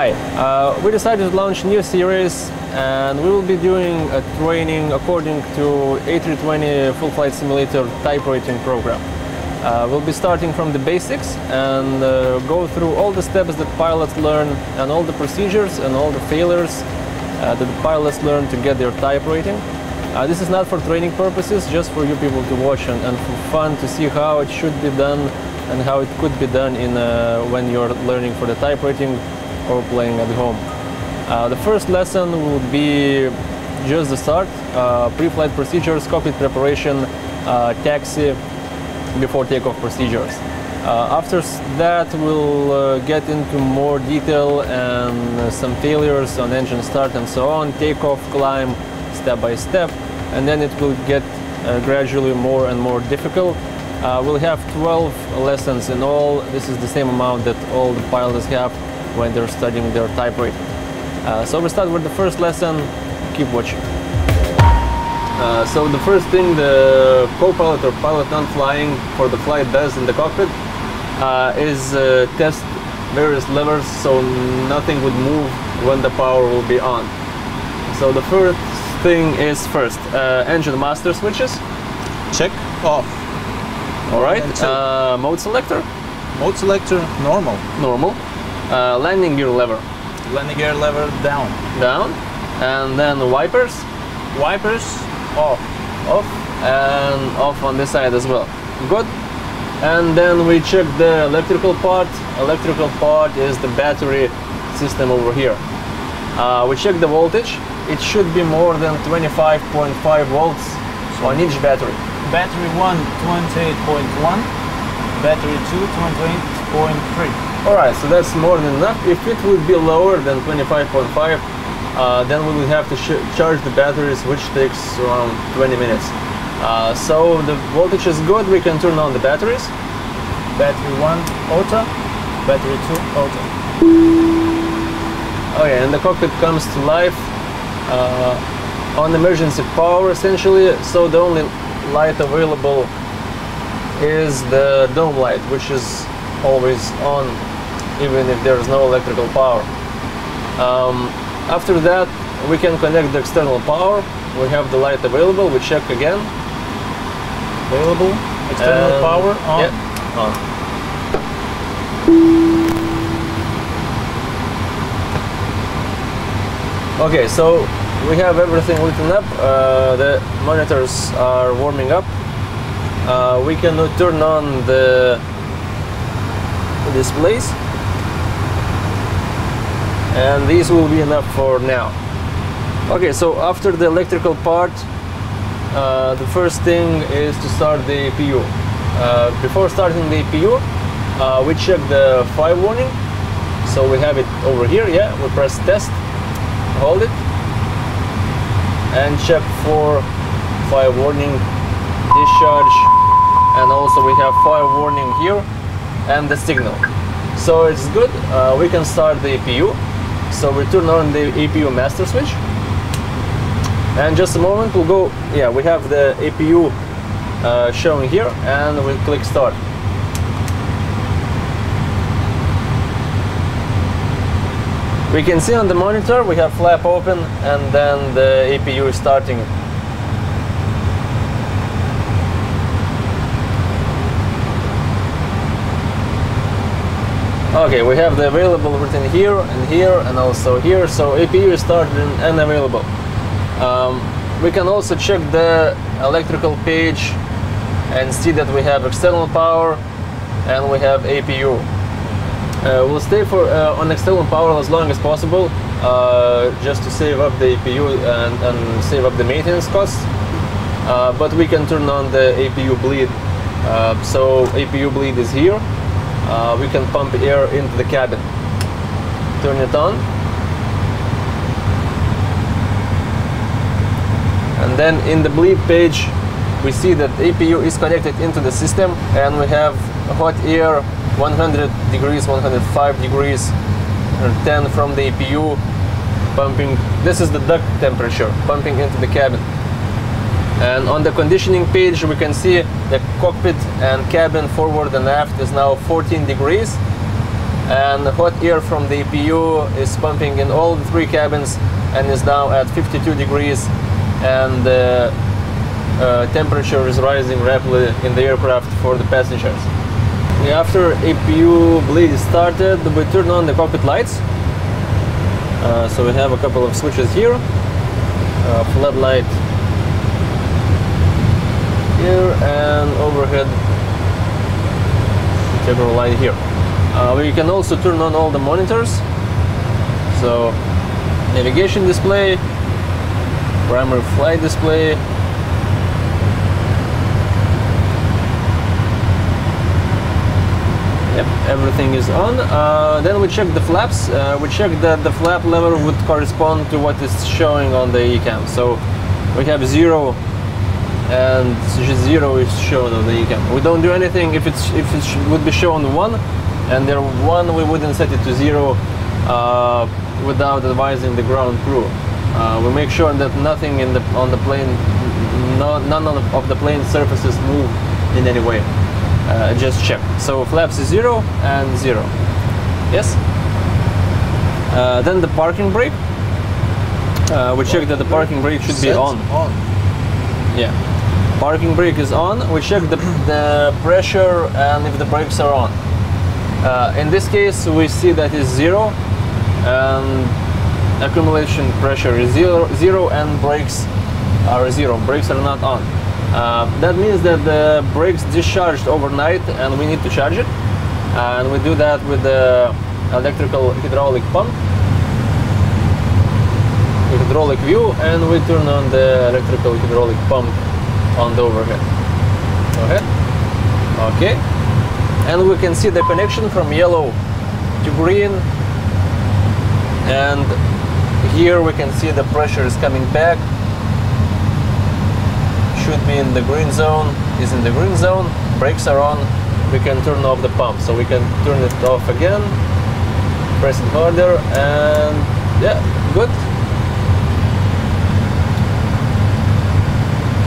Hi, uh, we decided to launch new series and we will be doing a training according to A320 full flight simulator type rating program. Uh, we'll be starting from the basics and uh, go through all the steps that pilots learn and all the procedures and all the failures uh, that the pilots learn to get their type rating. Uh, this is not for training purposes, just for you people to watch and, and for fun to see how it should be done and how it could be done in uh, when you're learning for the type rating or playing at home. Uh, the first lesson will be just the start, uh, pre-flight procedures, cockpit preparation, uh, taxi, before takeoff procedures. Uh, after that, we'll uh, get into more detail and some failures on engine start and so on, takeoff, climb, step by step, and then it will get uh, gradually more and more difficult. We'll have 12 lessons in all. This is the same amount that all the pilots have when they're studying their type rating. Uh, so we start with the first lesson. Keep watching. Uh, so the first thing the co-pilot or pilot non-flying for the flight does in the cockpit uh, is uh, test various levers so nothing would move when the power will be on. So the first thing is first uh, engine master switches. Check off. All right. Uh, mode selector, Mode selector normal. normal. Uh, landing gear lever, Landing gear lever down. down, and then wipers Wipers off. off and off on this side as well. Good. And then we check the electrical part. Electrical part is the battery system over here. Uh, we check the voltage. It should be more than 25.5 volts so on each battery. Battery 1 28.1. Battery 2 28.3. All right, so that's more than enough. If it would be lower than 25.5, uh, then we would have to charge the batteries, which takes around 20 minutes. Uh, so the voltage is good. We can turn on the batteries. Battery 1 auto. Battery 2 auto. Okay, and the cockpit comes to life uh, on emergency power essentially. So the only light available is the dome light, which is always on, even if there is no electrical power. Um, after that, we can connect the external power. We have the light available. We check again. Available. External And- power on. Yeah, on. Okay, so we have everything lit up. Uh, the monitors are warming up. Uh, we can turn on the displays, and these will be enough for now. Okay, so after the electrical part, uh, the first thing is to start the APU. Uh, before starting the APU, uh, we check the fire warning. So we have it over here, yeah, we press test, hold it, and check for fire warning, discharge, and also we have fire warning here, and the signal. So it's good, uh, we can start the APU. So we turn on the APU master switch. And just a moment, we'll go, yeah, we have the APU uh, showing here, and we'll click start. We can see on the monitor we have flap open and then the APU is starting. Okay, we have the available written here and here and also here, so APU is started and available. Um, we can also check the electrical page and see that we have external power and we have APU. Uh, we'll stay for uh, on external power as long as possible, uh, just to save up the APU and, and save up the maintenance costs. Uh, but we can turn on the APU bleed. Uh, so APU bleed is here. Uh, we can pump air into the cabin. Turn it on. And then in the bleed page, we see that APU is connected into the system and we have hot air 100 degrees, 105 degrees, and 10 from the APU pumping. This is the duct temperature pumping into the cabin. And on the conditioning page, we can see the cockpit and cabin forward and aft is now 14 degrees. and hot air from the APU is pumping in all the three cabins and is now at 52 degrees and uh, uh, temperature is rising rapidly in the aircraft for the passengers. After APU bleed started, we turn on the cockpit lights. Uh, so we have a couple of switches here, uh, floodlight here and overhead integral light here. Uh, we can also turn on all the monitors. So navigation display, primary flight display, Yep, everything is on. Uh, then we check the flaps. Uh, we check that the flap level would correspond to what is showing on the ECAM. So we have zero and zero is shown on the ECAM. We don't do anything if it's if it would be shown one and there one we wouldn't set it to zero uh, without advising the ground crew. Uh, we make sure that nothing in the on the plane, no, none of the plane surfaces move in any way uh, just check. So flaps is zero and zero. Yes. Uh, then the parking brake. Uh, we check that the parking brake should be on. On. Yeah. Parking brake is on. We check the, the pressure and if the brakes are on. Uh, in this case, we see that is zero, and accumulation pressure is zero, zero, and brakes are zero. Brakes are not on. Uh, that means that the brakes discharged overnight and we need to charge it. And we do that with the electrical hydraulic pump, hydraulic view, and we turn on the electrical hydraulic pump on the overhead. Ahead. Okay. And we can see the connection from yellow to green. And here we can see the pressure is coming back should be in the green zone is in the green zone brakes are on we can turn off the pump so we can turn it off again press it harder and yeah good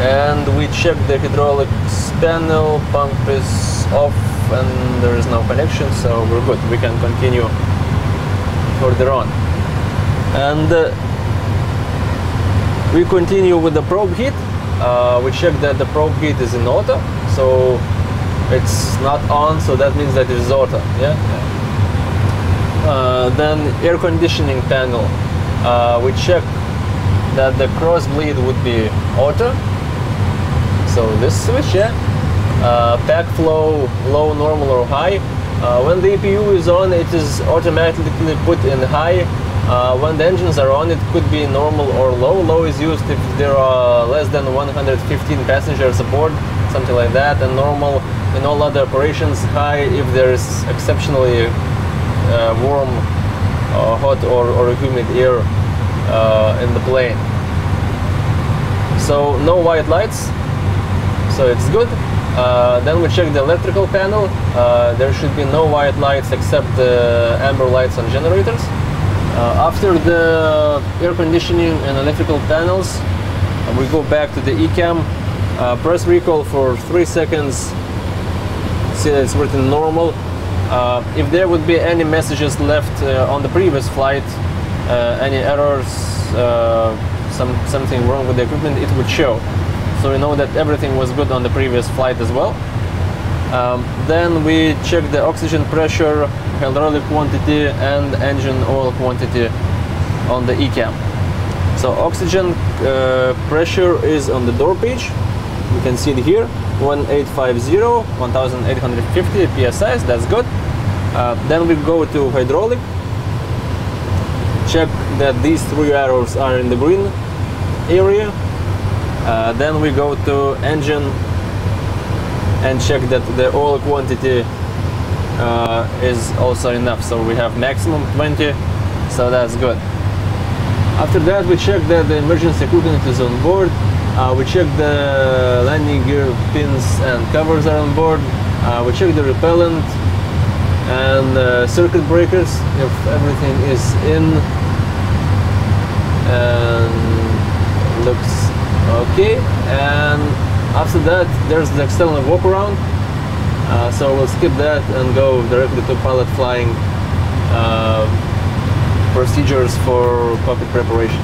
and we check the hydraulic panel pump is off and there is no connection so we're good. We can continue further on. And uh, we continue with the probe heat. Uh, we check that the probe heat is in auto so it's not on so that means that it is auto yeah. Uh, then air conditioning panel. Uh, we check that the cross bleed would be auto so this switch yeah uh, pack flow low normal or high uh, when the APU is on it is automatically put in high uh, when the engines are on, it could be normal or low. Low is used if there are less than 115 passengers aboard, something like that, and normal in all other operations. High if there is exceptionally uh, warm, uh, hot, or, or humid air uh, in the plane. So no white lights, so it's good. Uh, then we check the electrical panel. Uh, there should be no white lights except the amber lights on generators. Uh, after the air conditioning and electrical panels, uh, we go back to the ECAM, uh, press recall for three seconds, see that it's written normal. Uh, if there would be any messages left on the previous flight, any errors, some, something wrong with the equipment, it would show. So we know that everything was good on the previous flight as well. Um, then we check the oxygen pressure, hydraulic quantity and engine oil quantity on the ECAM. So oxygen uh, pressure is on the door page. You can see it here, 1850, 1850 psi, that's good. Uh, then we go to hydraulic, check that these three arrows are in the green area. Uh, then we go to engine and check that the oil quantity uh, is also enough. So we have maximum 20 so that's good. After that we check that the emergency equipment is on board. Uh, we check the landing gear pins and covers are on board. Uh, we check the repellent and uh, circuit breakers if everything is in. And looks okay and after that, there's the external walk around. Uh, so we'll skip that and go directly to pilot flying uh, procedures for cockpit preparation.